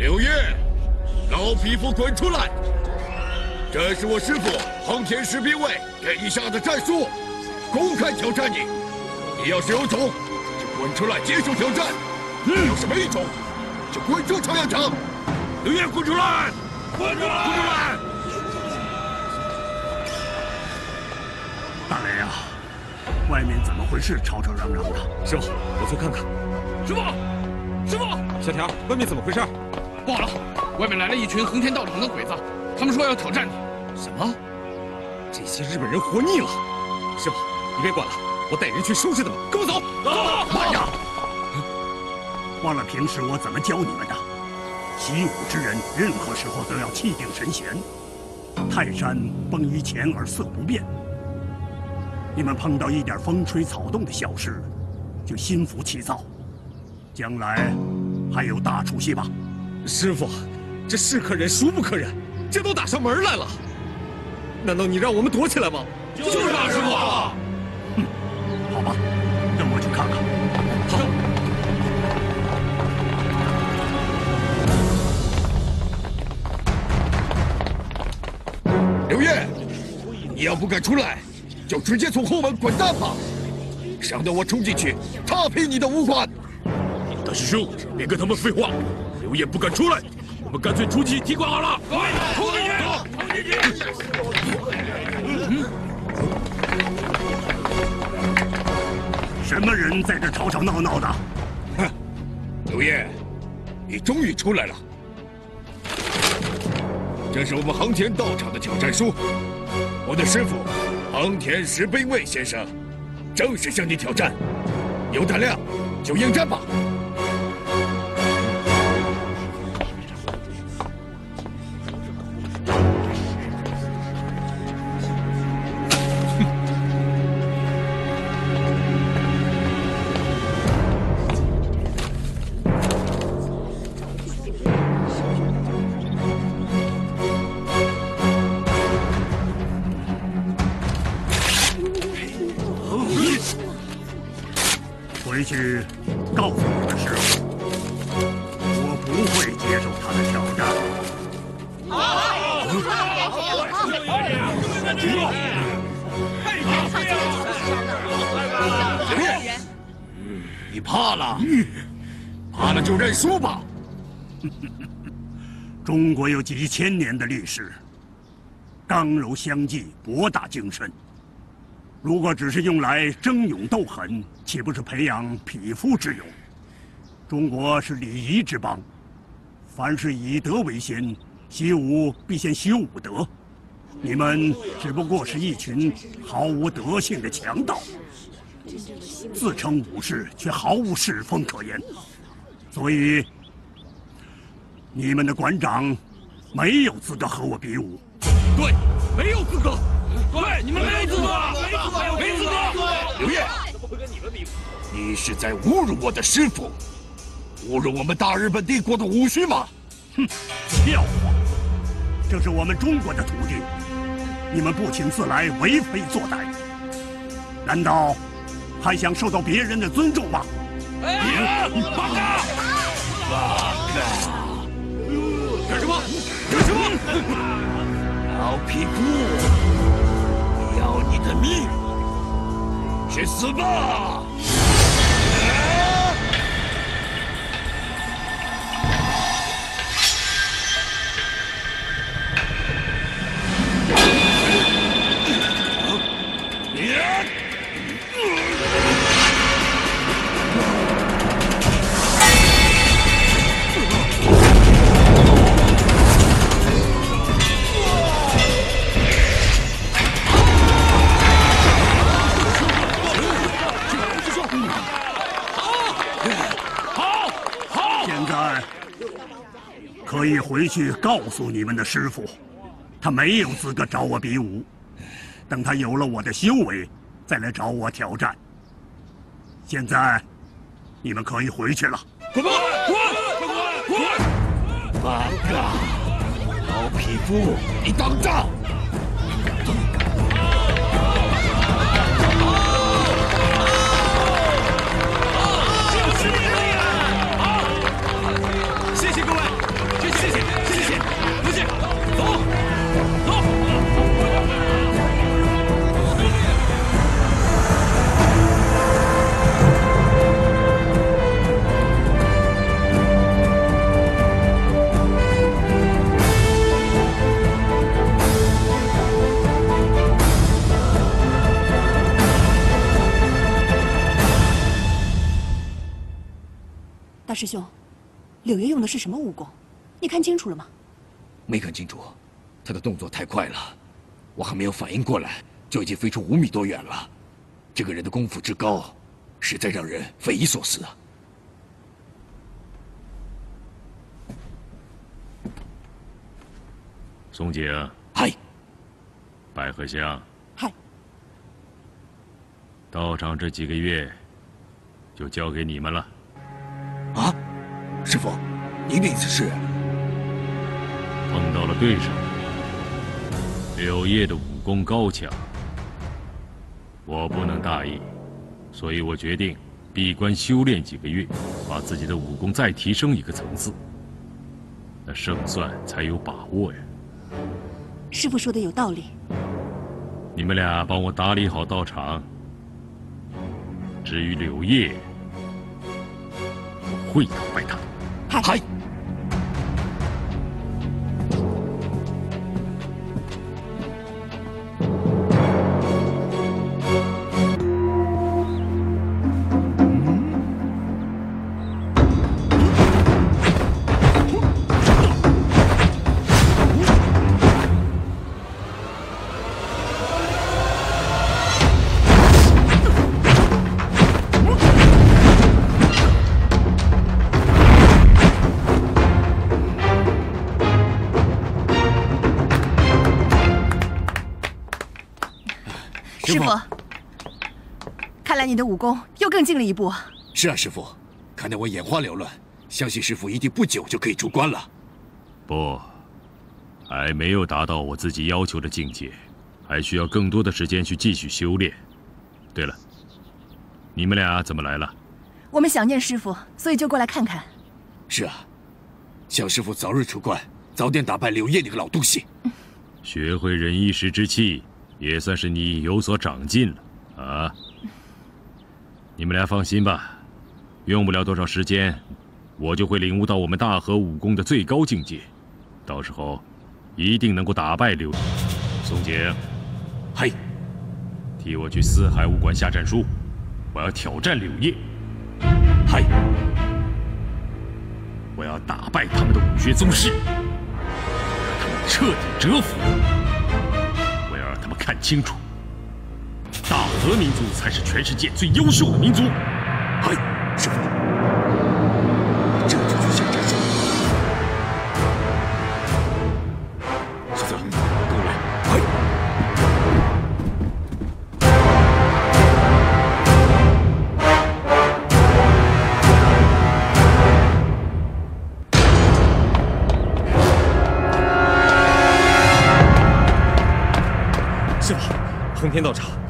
柳叶，老匹夫滚出来！这是我师父航天士兵卫给你下的战书，公开挑战你。你要是有种，就滚出来接受挑战；要是没种，就滚出朝阳城。柳叶，滚出来！滚出来！滚出来！大雷啊，外面怎么回事？吵吵嚷嚷的。师傅，我去看看。师傅，师傅，小田，外面怎么回事？报了，外面来了一群横天道场的鬼子，他们说要挑战你。什么？这些日本人活腻了！师傅，你别管了，我带人去收拾他们。跟我走。走。慢着！忘了平时我怎么教你们的？习武之人，任何时候都要气定神闲。泰山崩于前而色不变。你们碰到一点风吹草动的小事，就心浮气躁，将来还有大出息吗？师傅，这是可忍，孰不可忍？这都打上门来了，难道你让我们躲起来吗？就是啊，师傅。哼，好吧，那我去看看。好。刘烨，你要不敢出来，就直接从后门滚蛋吧，省得我冲进去踏平你的武馆。大师兄，别跟他们废话。刘烨不敢出来，我们干脆出去踢馆好了。冲进去！冲进去！什么人在这吵吵闹闹的？哼，刘烨，你终于出来了。这是我们航天道场的挑战书，我的师傅航天石兵卫先生正式向你挑战，有胆量就应战吧。有几千年的历史，刚柔相济，博大精深。如果只是用来争勇斗狠，岂不是培养匹夫之勇？中国是礼仪之邦，凡事以德为先，习武必先修武德。你们只不过是一群毫无德性的强盗，自称武士却毫无士风可言，所以你们的馆长没有资格和我比武。对，没有资格。对，你们没有资格，没资格，没资格。刘烨，怎么会跟你们比？你是在侮辱我的师傅，侮辱我们大日本帝国的武勋吗？哼，笑话！这是我们中国的土地，你们不请自来，为非作歹，难道还想受到别人的尊重吗？哎，八嘎！八嘎！干什么？老匹夫！要你的命，去死吧！去告诉你们的师傅，他没有资格找我比武。等他有了我的修为，再来找我挑战。现在，你们可以回去了。滚吧，滚，滚，滚！八嘎，老匹夫，你当仗！师兄，柳月用的是什么武功？你看清楚了吗？没看清楚，他的动作太快了，我还没有反应过来，就已经飞出五米多远了。这个人的功夫之高，实在让人匪夷所思啊！松井，嗨，百合香，嗨，道场这几个月就交给你们了。啊，师傅，您的意思是？碰到了对手，柳叶的武功高强，我不能大意，所以我决定闭关修炼几个月，把自己的武功再提升一个层次，那胜算才有把握呀。师傅说的有道理。你们俩帮我打理好道场。至于柳叶，我会打败他。嗨。的武功又更进了一步。是啊，师傅，看得我眼花缭乱，相信师傅一定不久就可以出关了。不，还没有达到我自己要求的境界，还需要更多的时间去继续修炼。对了，你们俩怎么来了？我们想念师傅，所以就过来看看。是啊，想师傅早日出关，早点打败柳叶那个老东西。学会忍一时之气。也算是你有所长进了，啊！你们俩放心吧，用不了多少时间，我就会领悟到我们大和武功的最高境界，到时候一定能够打败柳松井。嘿，替我去四海武馆下战书，我要挑战柳叶。嗨，我要打败他们的武学宗师，让他们彻底折服。我要让他们看清楚，大和民族才是全世界最优秀的民族。嗨，师傅，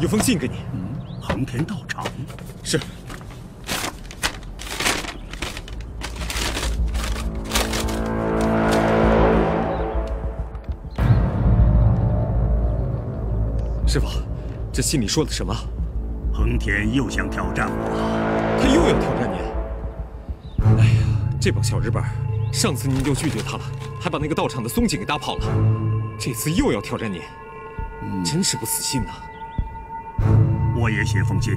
有封信给你。嗯，恒田道场是。师傅，这信里说的什么？恒田又想挑战我，他又要挑战你。哎呀，这帮小日本，上次您就拒绝他了，还把那个道场的松井给打跑了，这次又要挑战您。真是不死心呐！我也写封信，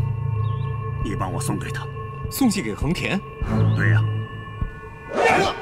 你帮我送给他。送信给横田？对呀。师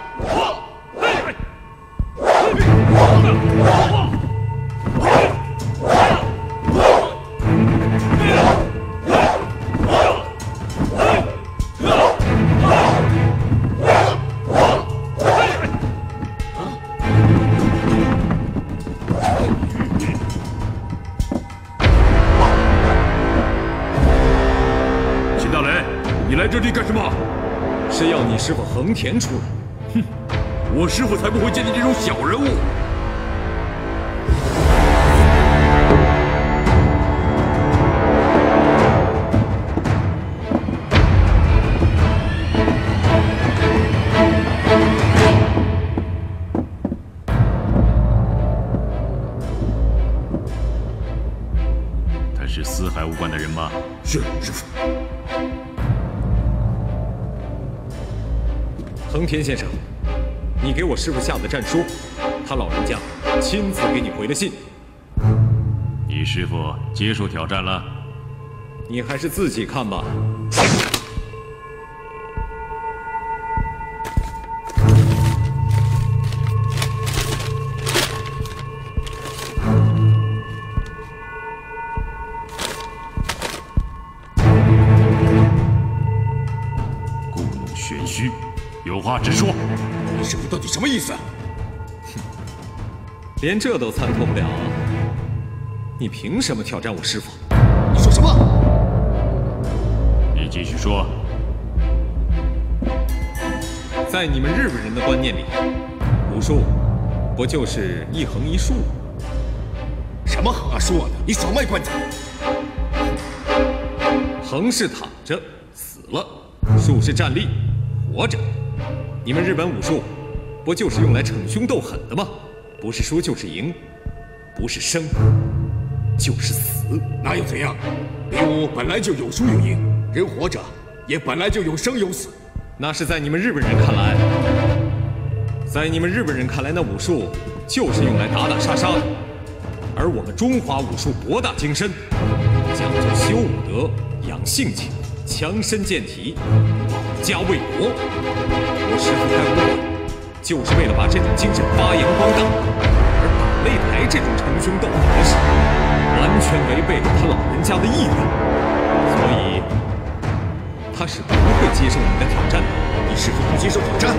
战书，他老人家亲自给你回的信。你师傅接受挑战了，你还是自己看吧。故弄玄虚，有话直说。你师傅到底什么意思？连这都参透不了，你凭什么挑战我师傅？你说什么？你继续说。在你们日本人的观念里，武术不就是一横一竖？什么横啊竖啊的？你少卖关子！横是躺着死了，竖是站立活着。你们日本武术不就是用来逞凶斗狠的吗？不是输就是赢，不是生就是死。那又怎样？比武本来就有输有赢，人活着也本来就有生有死。那是在你们日本人看来，在你们日本人看来，那武术就是用来打打杀杀的。而我们中华武术博大精深，讲究修武德、养性情、强身健体、保家卫国。我师傅开武馆，就是为了把这种精神发扬光大。而打擂台这种逞凶斗狠的事，完全违背了他老人家的意愿，所以他是不会接受你的挑战的。你师傅不接受挑战，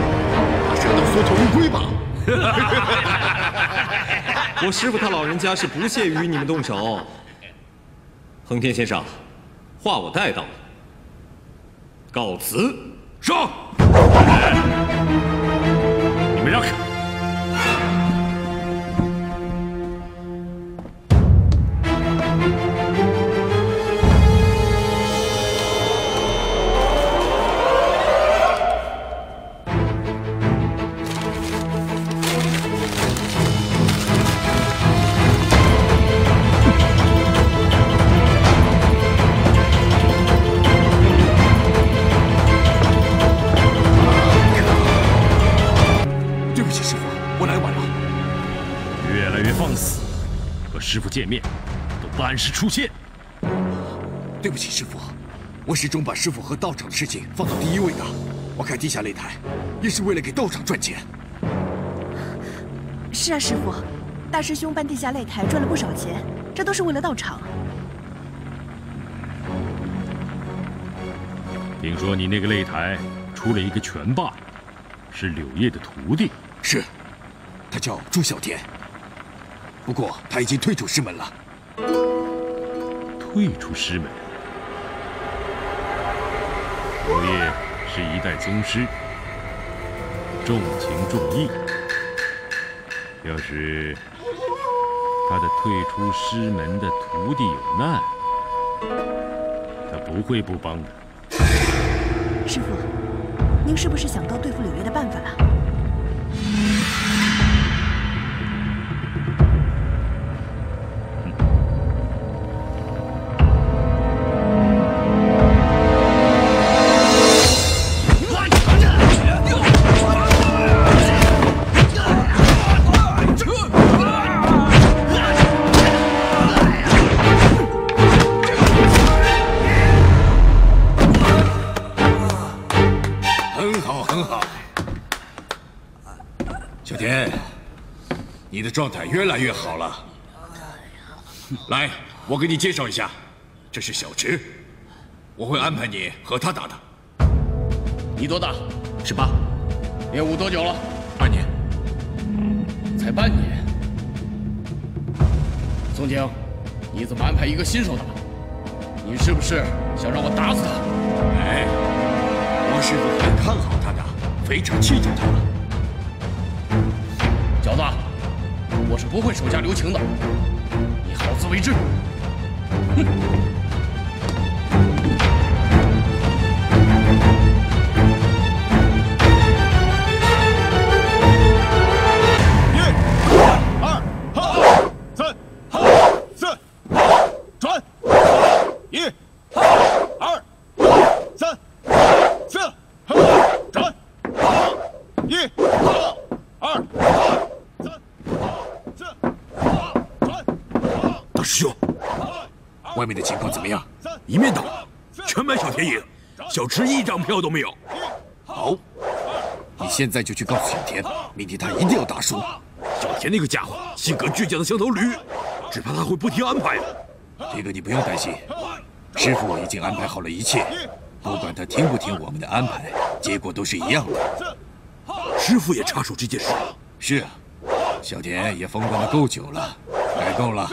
那是要当缩头乌龟吧？我师傅他老人家是不屑于你们动手。恒天先生，话我带到了，告辞。上！你们都不按时出现。对不起，师傅，我始终把师傅和道长的事情放到第一位的。我开地下擂台，也是为了给道长赚钱。是啊，师傅，大师兄办地下擂台赚了不少钱，这都是为了道场。听说你那个擂台出了一个拳霸，是柳叶的徒弟。是，他叫朱小天。不过他已经退出师门了。退出师门。柳叶是一代宗师，重情重义。要是他的退出师门的徒弟有难，他不会不帮的。师傅，您是不是想到对付柳叶的办法了？状态越来越好了。来，我给你介绍一下，这是小池，我会安排你和他打的。你多大？十八，练武多久了？半年。才半年。宋江，你怎么安排一个新手打？你是不是想让我打死他？哎，我师傅很看好他的，非常器重他。小子，我是不会手下留情的，你好自为之。哼！池一张票都没有。好，你现在就去告诉小田，明天他一定要打输。小田那个家伙性格倔强的像头驴，只怕他会不听安排。这个你不用担心，师傅已经安排好了一切，不管他听不听我们的安排，结果都是一样的。师傅也插手这件事。是啊，小田也风光的够久了，该够了，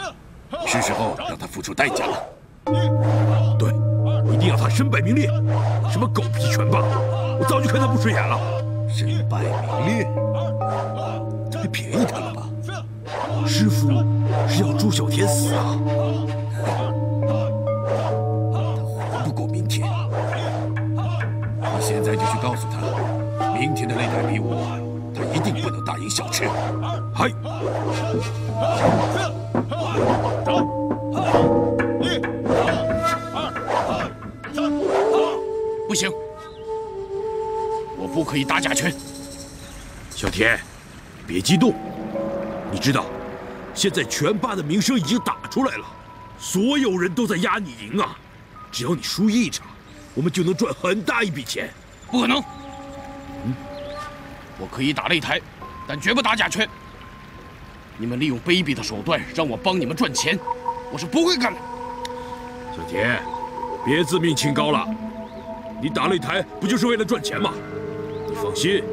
是时候让他付出代价了。对，一定要他身败名裂。什么狗屁拳霸，我早就看他不顺眼了。身败名裂，太便宜他了吧？师傅是要朱小天死啊！他活不过明天。你现在就去告诉他，明天的擂台比武，他一定不能大赢小池。嗨。不行，我不可以打假拳。小田，别激动。你知道，现在拳霸的名声已经打出来了，所有人都在压你赢啊！只要你输一场，我们就能赚很大一笔钱。不可能。嗯，我可以打擂台，但绝不打假拳。你们利用卑鄙的手段让我帮你们赚钱，我是不会干的。小田，别自命清高了。你打擂台不就是为了赚钱吗？你放心，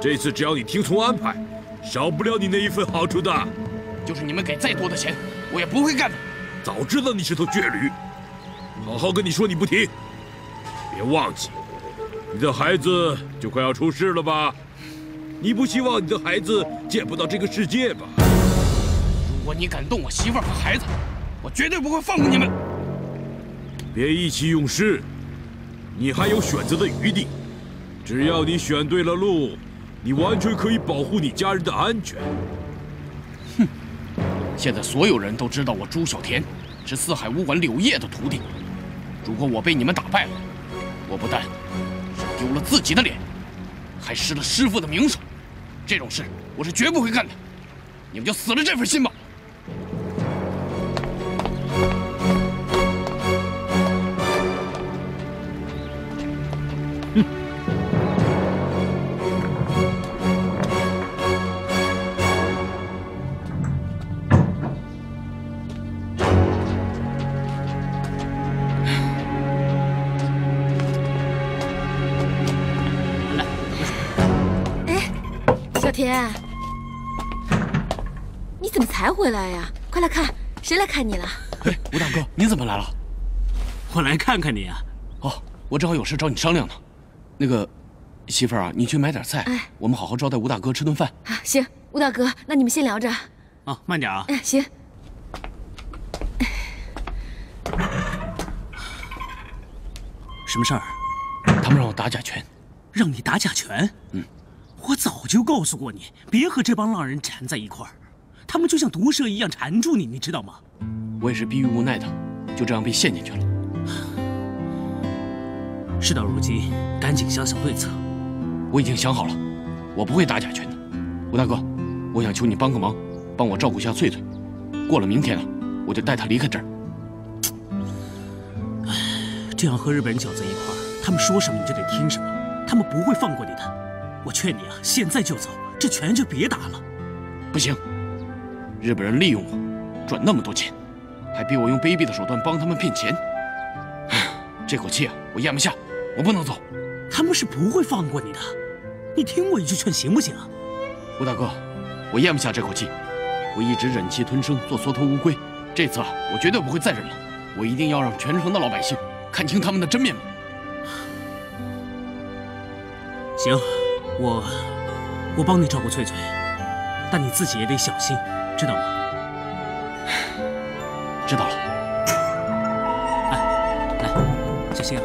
这次只要你听从安排，少不了你那一份好处的。就是你们给再多的钱，我也不会干的。早知道你是头倔驴，好好跟你说你不听。别忘记，你的孩子就快要出世了吧？你不希望你的孩子见不到这个世界吧？如果你敢动我媳妇儿和孩子，我绝对不会放过你们。别意气用事。你还有选择的余地，只要你选对了路，你完全可以保护你家人的安全。哼！现在所有人都知道我朱小田是四海武馆柳叶的徒弟，如果我被你们打败了，我不但丢了自己的脸，还失了师傅的名声。这种事我是绝不会干的，你们就死了这份心吧。回来呀？快来看，谁来看你了？哎，吴大哥，你怎么来了？我来看看你啊。哦，我正好有事找你商量呢。那个，媳妇儿啊，你去买点菜，哎，我们好好招待吴大哥吃顿饭。啊，行，吴大哥，那你们先聊着。啊，慢点啊。哎，行。什么事儿？他们让我打假拳。让你打假拳？嗯。我早就告诉过你，别和这帮浪人缠在一块儿，他们就像毒蛇一样缠住你，你知道吗？我也是逼于无奈的，就这样被陷进去了。事到如今，赶紧想想对策。我已经想好了，我不会打假拳的。吴大哥，我想求你帮个忙，帮我照顾一下翠翠。过了明天啊，我就带她离开这儿。唉，这样和日本人搅在一块儿，他们说什么你就得听什么，他们不会放过你的。我劝你啊，现在就走，这拳就别打了。不行，日本人利用我，赚那么多钱，还逼我用卑鄙的手段帮他们骗钱。这口气啊，我咽不下，我不能走。他们是不会放过你的，你听我一句劝行不行啊？吴大哥，我咽不下这口气，我一直忍气吞声，做缩头乌龟。这次啊，我绝对不会再忍了，我一定要让全城的老百姓看清他们的真面目。行。我，我帮你照顾翠翠，但你自己也得小心，知道吗？知道了。哎，来，小心啊。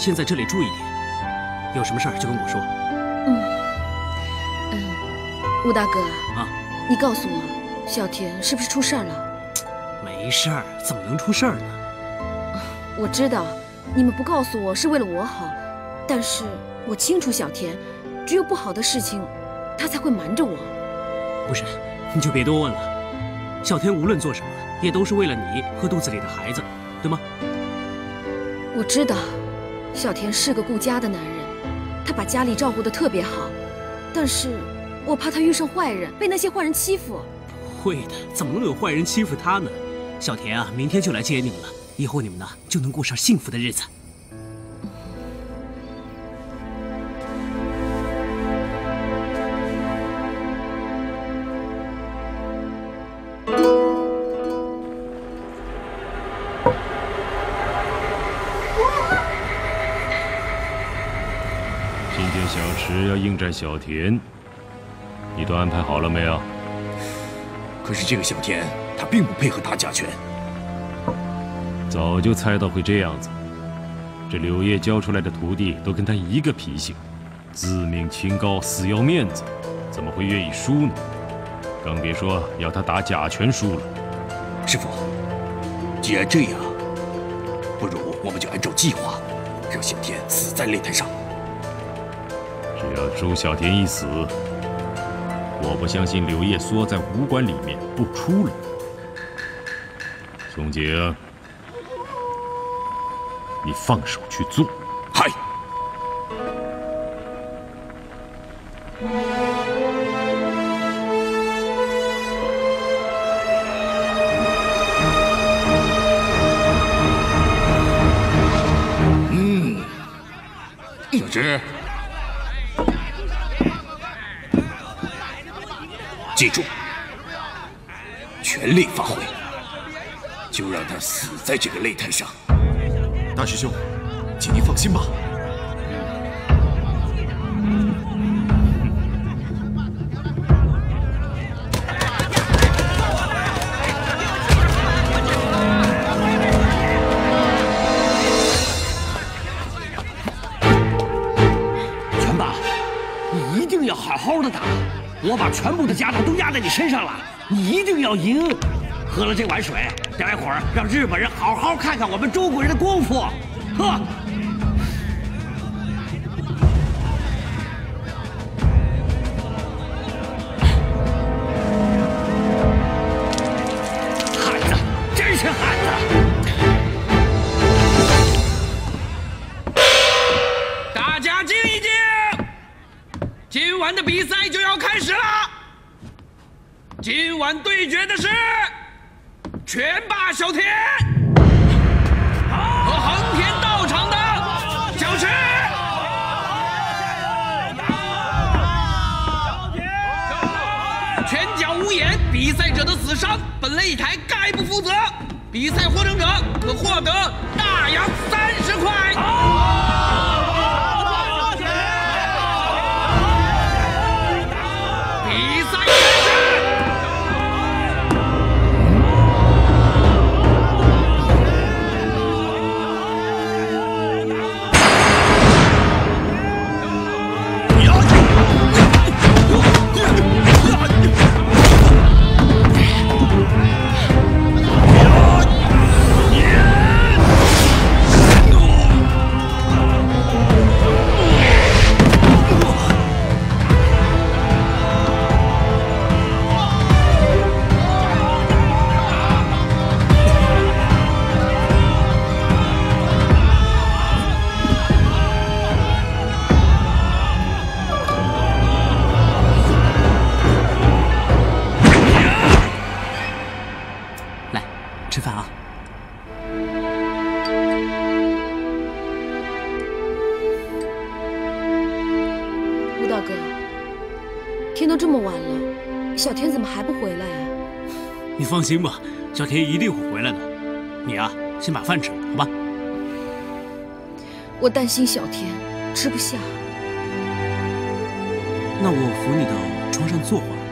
先在这里住一天，有什么事儿就跟我说。嗯嗯，吴大哥啊，你告诉我，小田是不是出事儿了？没事儿，怎么能出事儿呢？我知道你们不告诉我是为了我好，但是我清楚小田，只有不好的事情，他才会瞒着我。不是，你就别多问了。小天无论做什么，也都是为了你和肚子里的孩子，对吗？我知道，小田是个顾家的男人，他把家里照顾得特别好。但是，我怕他遇上坏人，被那些坏人欺负。不会的，怎么能有坏人欺负他呢？小田啊，明天就来接你们了，以后你们呢就能过上幸福的日子。小田，你都安排好了没有？可是这个小田，他并不配合打假拳。早就猜到会这样子。这柳叶教出来的徒弟都跟他一个脾性，自命清高，死要面子，怎么会愿意输呢？更别说要他打假拳输了。师傅，既然这样，不如我们就按照计划，让小田死在擂台上。只要朱小天一死，我不相信柳叶缩在武馆里面不出来。松井，你放手去做。记住，全力发挥，就让他死在这个擂台上。大师兄，请您放心吧。全部的家当都压在你身上了，你一定要赢！喝了这碗水，待会儿让日本人好好看看我们中国人的功夫。喝！汉子，真是汉子！大家静一静，今晚的比赛就要开始。今晚对决的是拳霸小田和横田道场的小池。拳脚无眼，比赛者的死伤，本擂台概不负责。比赛获胜者可获得大洋三十块。放心吧，小田一定会回来的。你啊，先把饭吃了，好吧？我担心小田吃不下。那我扶你到床上坐会儿。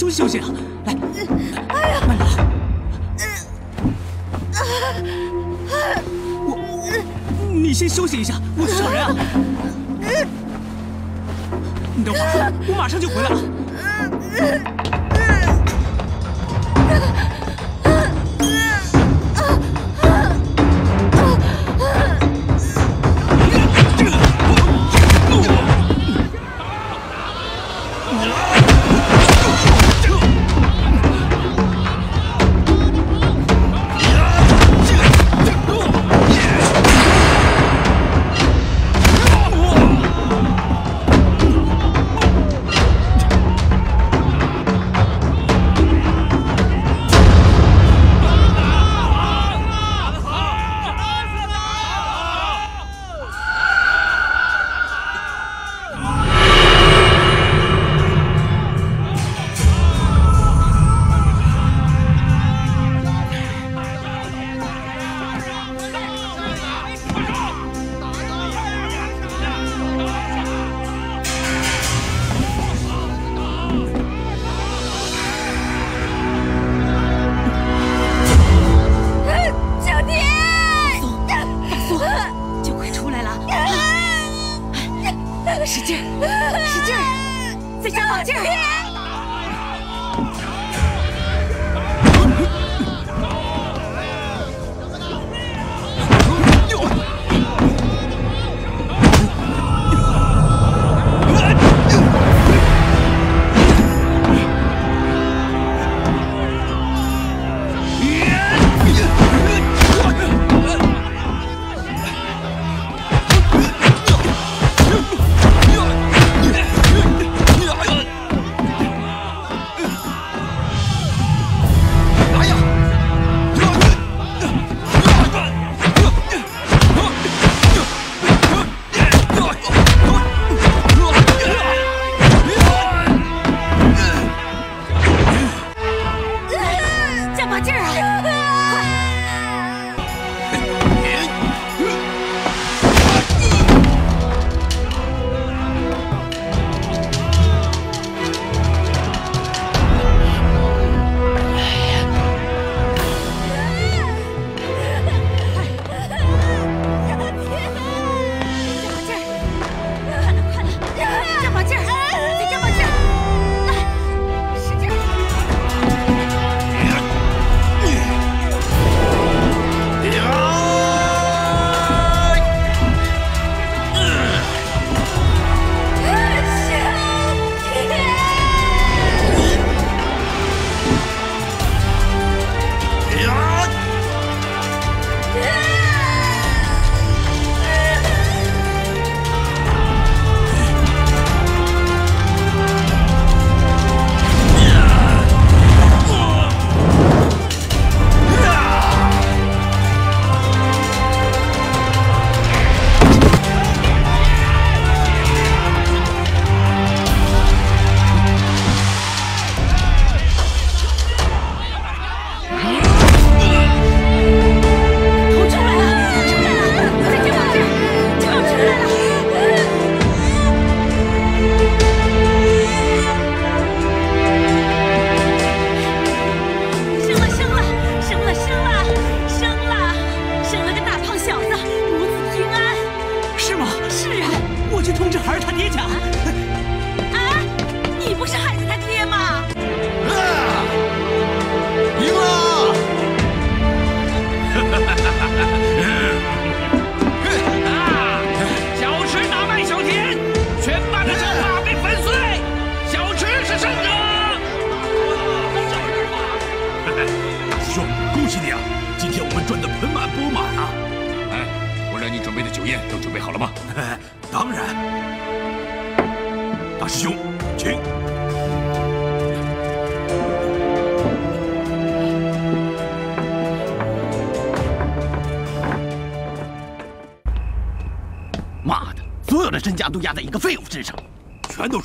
休息休息啊。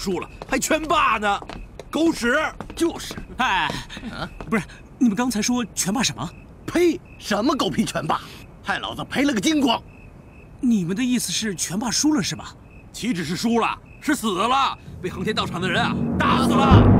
输了，还拳霸呢。狗屎就是，哎，不是你们刚才说拳霸什么？呸，什么狗屁拳霸，害老子赔了个精光。你们的意思是拳霸输了是吧？岂止是输了，是死了，被恒天道场的人啊打死了。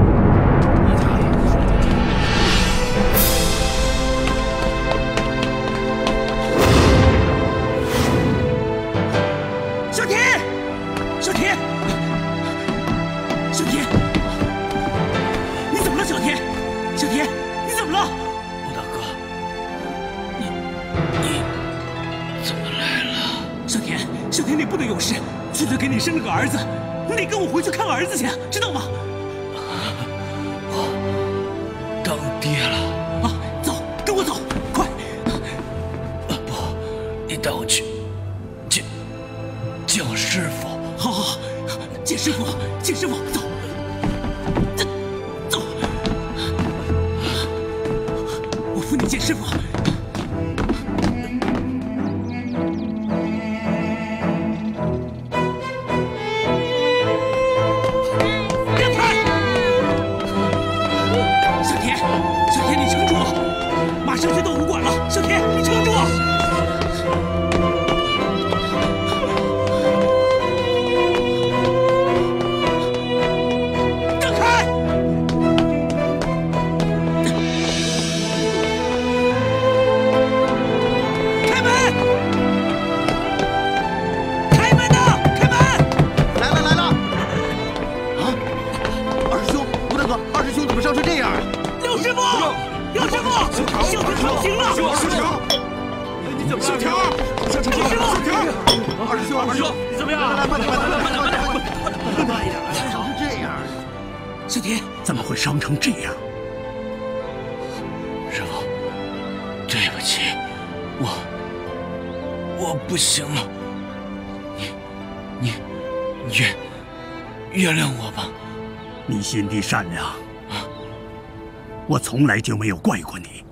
从来就没有怪过你。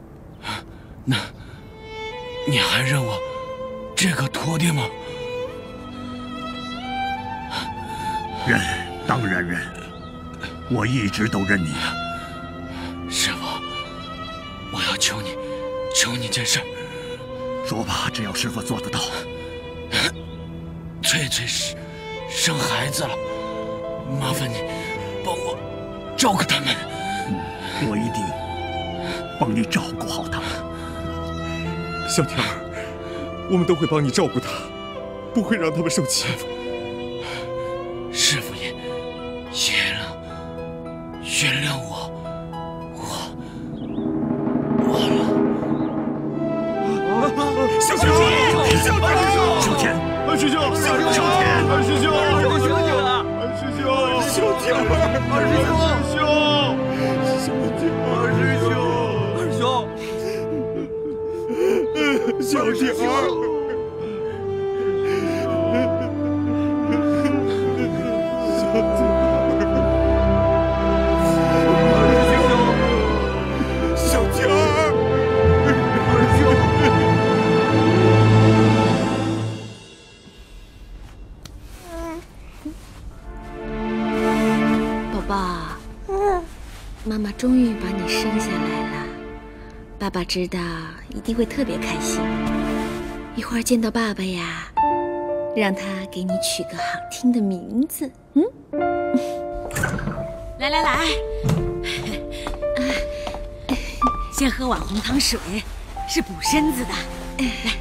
那，你还认我这个徒弟吗？认，当然认。我一直都认你。师傅，我要求你，求你件事。说吧，只要师傅做得到。翠翠生生孩子了，小天儿，我们都会帮你照顾他，不会让他们受欺负。知道。一定会特别开心。一会儿见到爸爸呀，让他给你取个好听的名字。嗯，来 来来，先喝碗红糖水，是补身子的。来，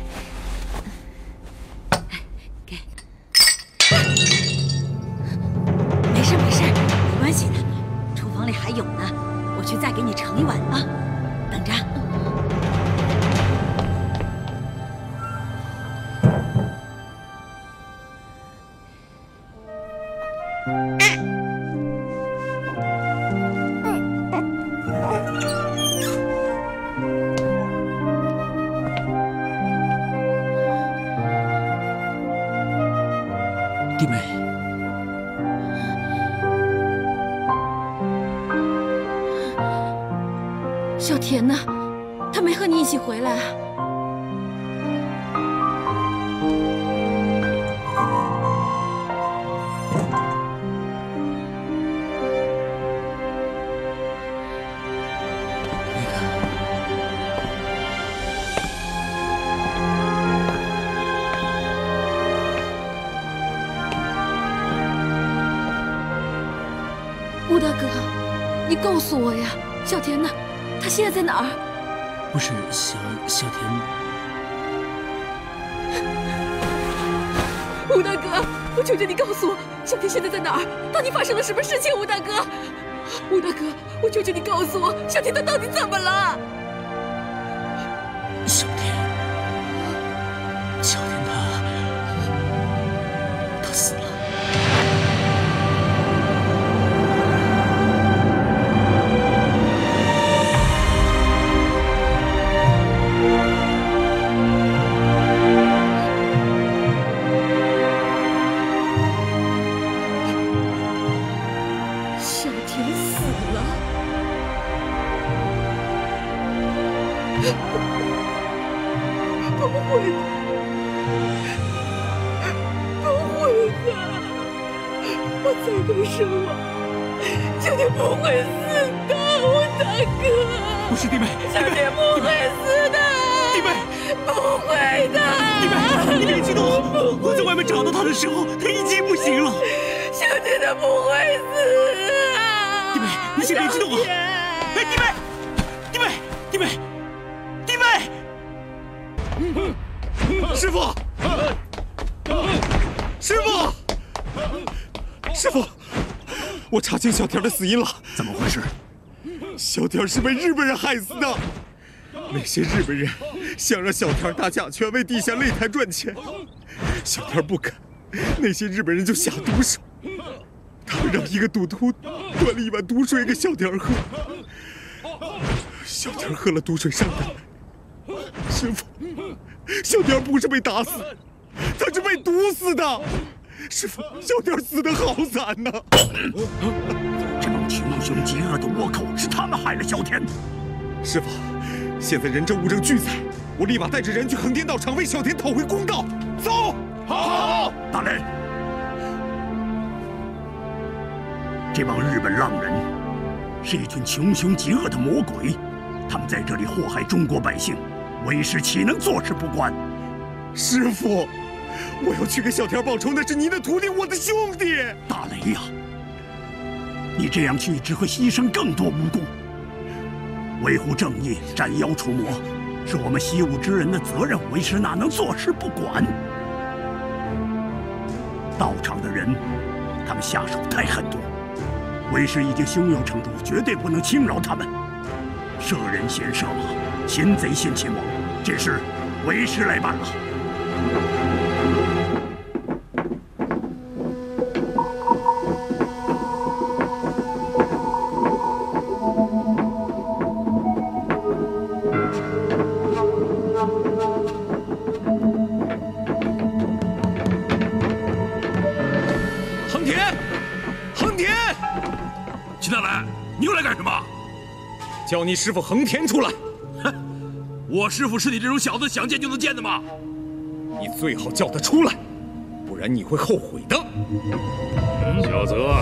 吴大哥，我求求你告诉我，小天现在在哪儿？到底发生了什么事情？吴大哥，吴大哥，我求求你告诉我，小天他到底怎么了？小天，死因了。怎么回事？小田是被日本人害死的。那些日本人想让小田打假拳为地下擂台赚钱，小田不肯，那些日本人就下毒手。他们让一个赌徒端了一碗毒水给小田喝，小田喝了毒水上当。师傅。小田不是被打死，他是被毒死的。师傅，小田死的好惨呐！凶极恶的倭寇，是他们害了小田。师傅，现在人证物证俱在，我立马带着人去横天道场为小田讨回公道。走！好，大雷，这帮日本浪人是一群穷凶极恶的魔鬼，他们在这里祸害中国百姓。为师岂能坐视不管？师傅，我要去给小田报仇，那是您的徒弟，我的兄弟。大雷呀，你这样去只会牺牲更多无辜。维护正义、斩妖除魔，是我们习武之人的责任，为师哪能坐视不管？道场的人，他们下手太狠毒，为师已经胸有成竹，绝对不能轻饶他们。射人先射马，擒贼先擒王。这事为师来办了。叫你师傅横田出来。哼我师傅是你这种小子想见就能见的吗？你最好叫他出来，不然你会后悔的。小泽，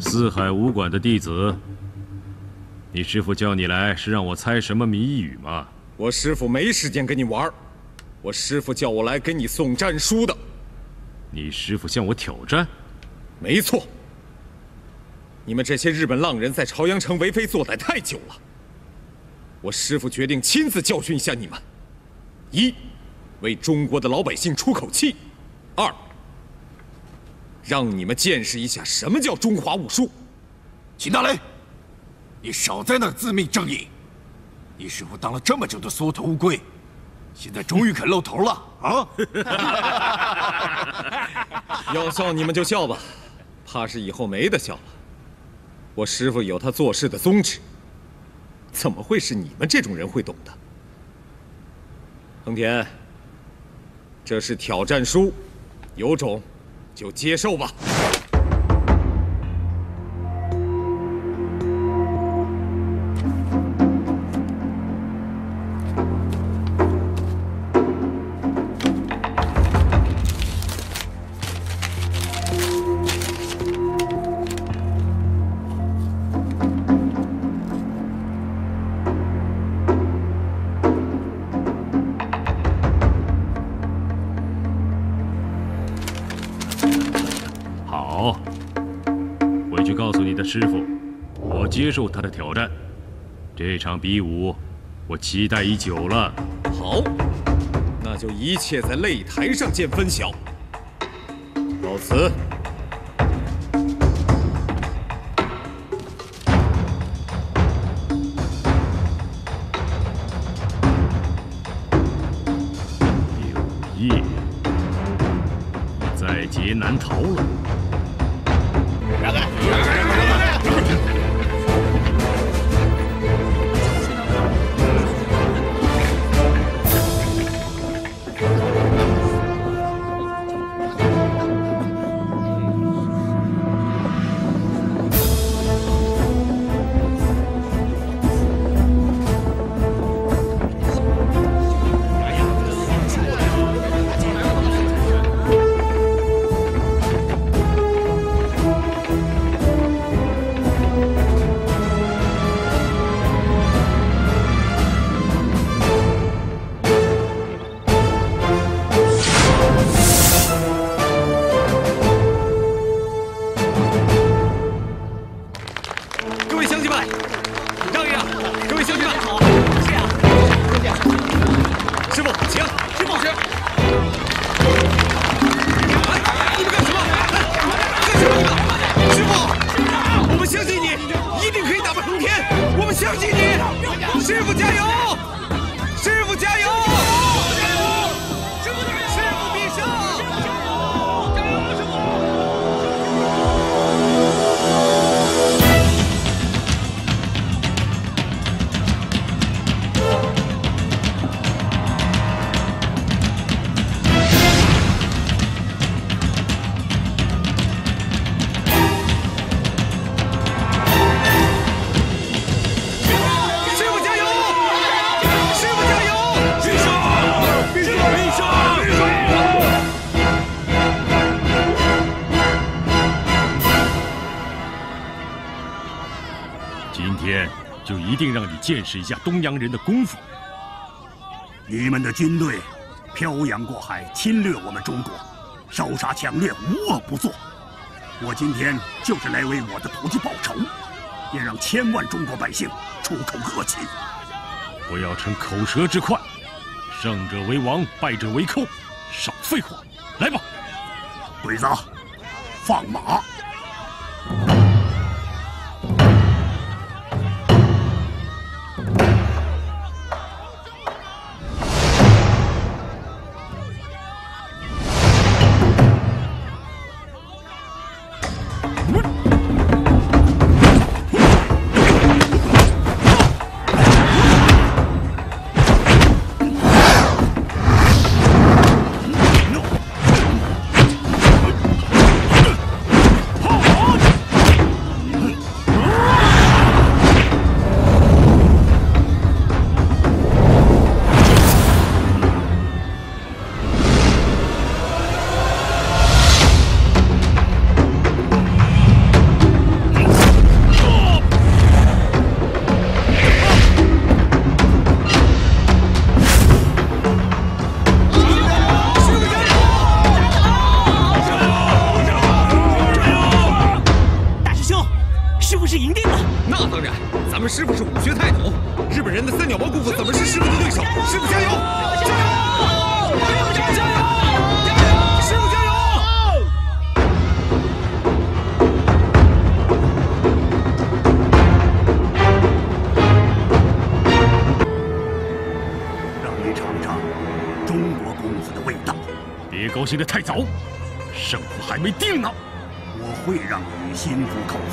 四海武馆的弟子，你师傅叫你来是让我猜什么谜语吗？我师傅没时间跟你玩我师傅叫我来给你送战书的。你师傅向我挑战？没错。你们这些日本浪人在朝阳城为非作歹太久了，我师傅决定亲自教训一下你们：一，为中国的老百姓出口气；二，让你们见识一下什么叫中华武术。秦大雷，你少在那自命正义！你师傅当了这么久的缩头乌龟，现在终于肯露头了啊！要笑你们就笑吧，怕是以后没得笑了。我师傅有他做事的宗旨，怎么会是你们这种人会懂的？横田，这是挑战书，有种就接受吧。这场比武，我期待已久了。好，那就一切在擂台上见分晓。告辞。见识一下东洋人的功夫。你们的军队漂洋过海侵略我们中国，烧杀抢掠，无恶不作。我今天就是来为我的徒弟报仇，也让千万中国百姓出口恶气。不要逞口舌之快，胜者为王，败者为寇。少废话，来吧！鬼子，放马！好，胜负还没定呢。我会让你心服口服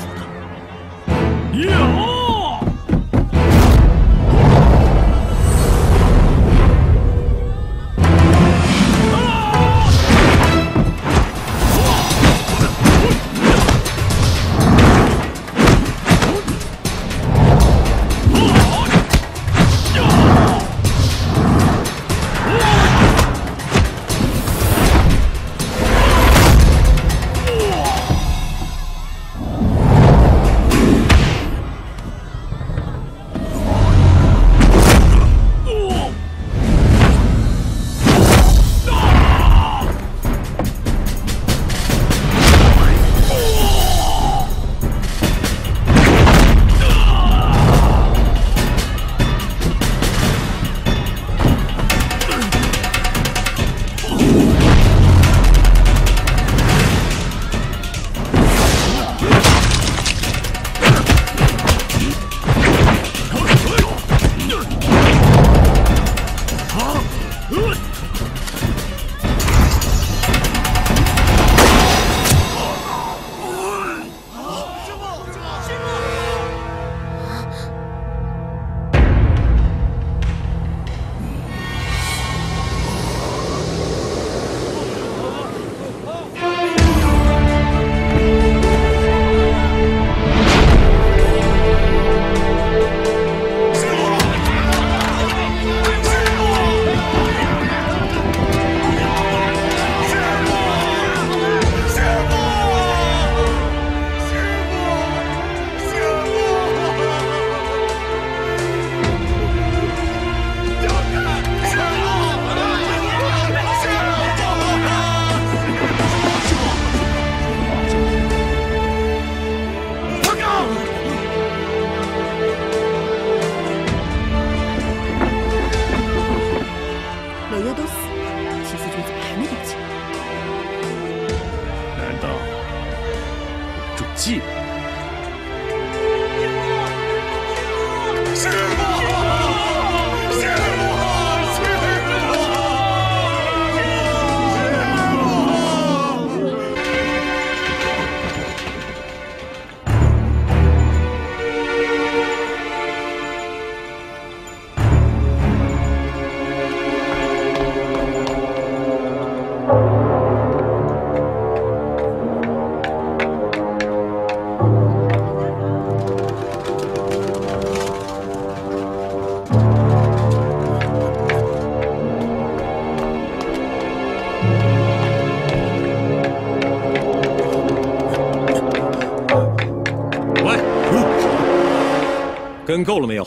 跟够了没有？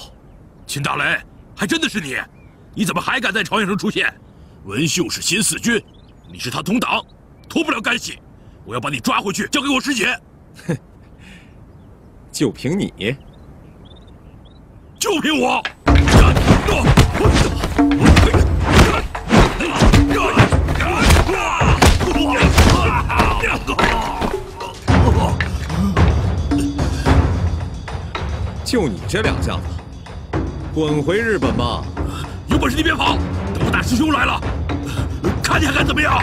秦大雷，还真的是你？你怎么还敢在朝阳城出现？文秀是新四军，你是他同党，脱不了干系。我要把你抓回去，交给我师姐。哼，就凭你？就凭我！就你这两下子，滚回日本吧！有本事你别跑，等我大师兄来了，看你还敢怎么样？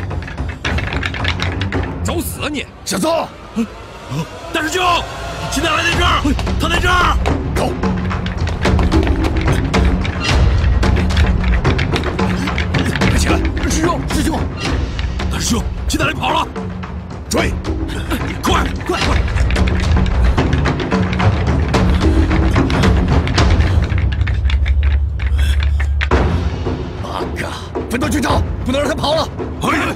找死啊你！小子，大师兄，秦大雷在这儿，他在这儿。走。快起来！师兄，师兄，大师兄，秦大来跑了，追！快快快！分头去找，不能让他跑了。哎！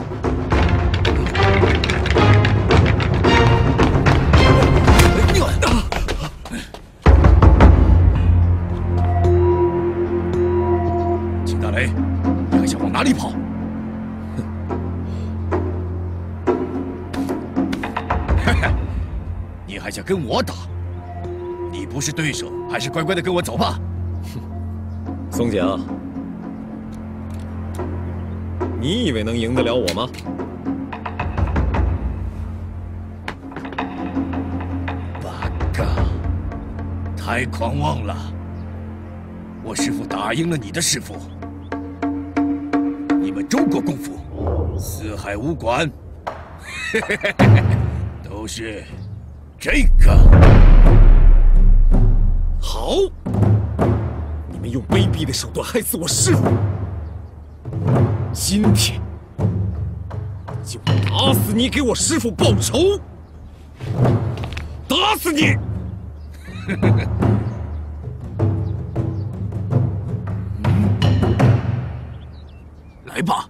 秦大雷，你还想往哪里跑？你还想跟我打？你不是对手，还是乖乖的跟我走吧。松井，你以为能赢得了我吗？八嘎！太狂妄了！我师父打赢了你的师父。你们中国功夫，四海武馆，都是这个。好，你们用卑鄙的手段害死我师父，今天就打死你，给我师傅报仇！打死你！来吧！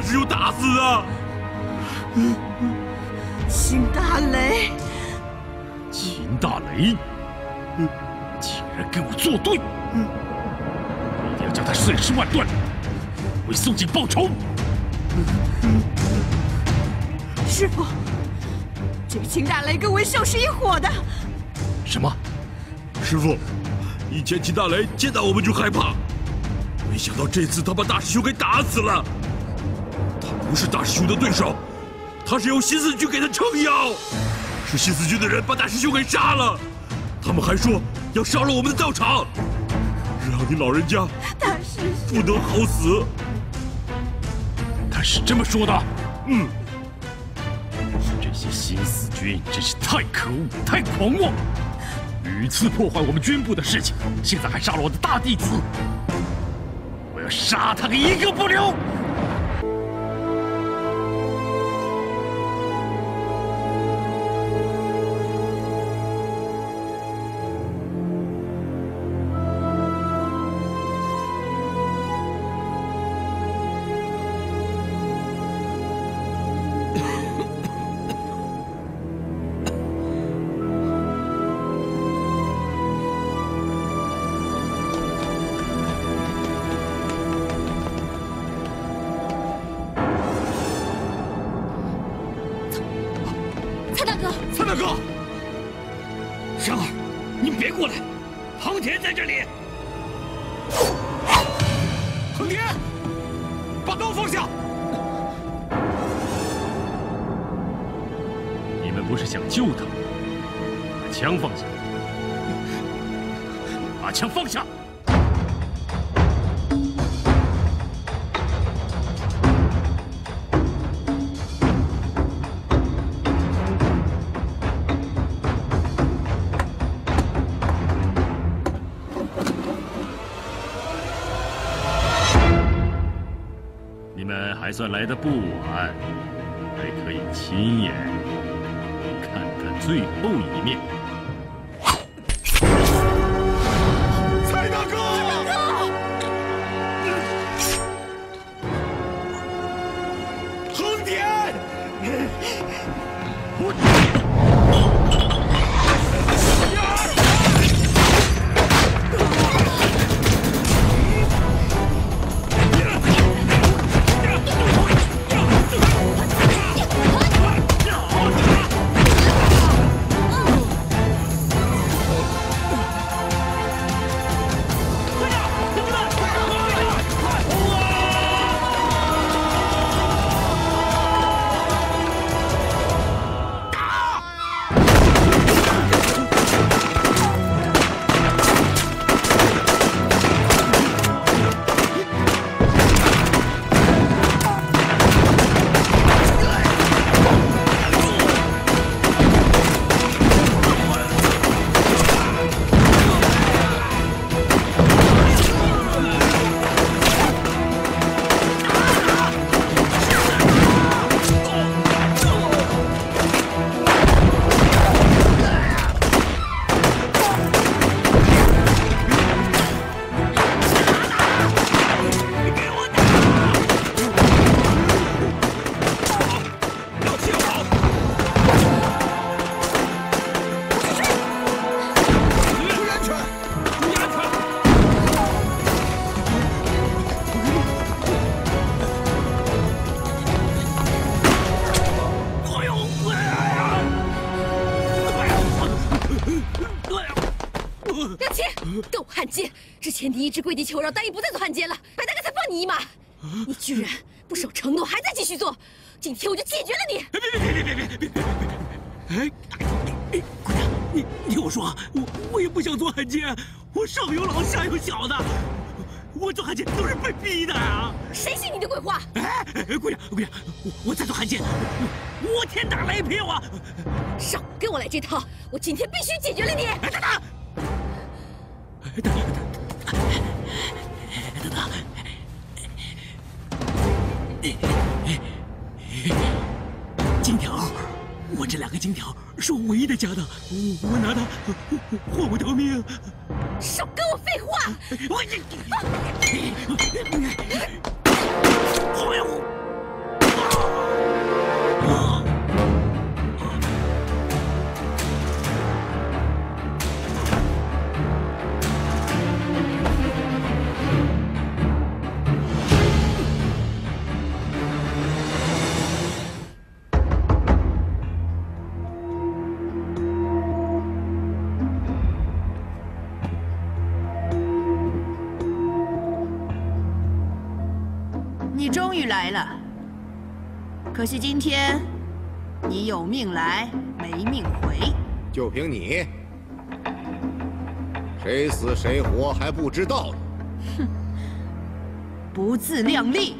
大雷把大师兄打死啊。秦大雷，秦大雷，竟然跟我作对！我一定要将他碎尸万段，为宋景报仇！师傅，这个秦大雷跟文秀是一伙的。什么？师傅，以前秦大雷见到我们就害怕，没想到这次他把大师兄给打死了。他不是大师兄的对手，他是由新四军给他撑腰，是新四军的人把大师兄给杀了。他们还说要烧了我们的道场，让你老人家大师兄不能好死。他是这么说的。嗯，这些新四军真是太可恶、太狂妄，屡次破坏我们军部的事情，现在还杀了我的大弟子，我要杀他个一个不留！把刀放下！你们不是想救他吗，把枪放下，把枪放下！还算来的不晚，还可以亲眼看看最后一面。一直跪地求饶，答应不再做汉奸了，白大哥才放你一马。你居然不守承诺，还在继续做！今天我就解决了你！别别别别别别别别！哎哎，姑娘，你你听我说，我我也不想做汉奸，我上有老下有小的，我做汉奸都是被逼的啊！谁信你的鬼话？哎，姑娘姑娘，我我在做汉奸，我我天打雷劈我！少跟我来这套！我今天必须解决了你！等等，等等等等。金条，我这两个金条是我唯一的家当，我拿它换我条命。少跟我废话！我你，哎呦！你可惜今天你有命来没命回。就凭你，谁死谁活还不知道呢。哼，不自量力！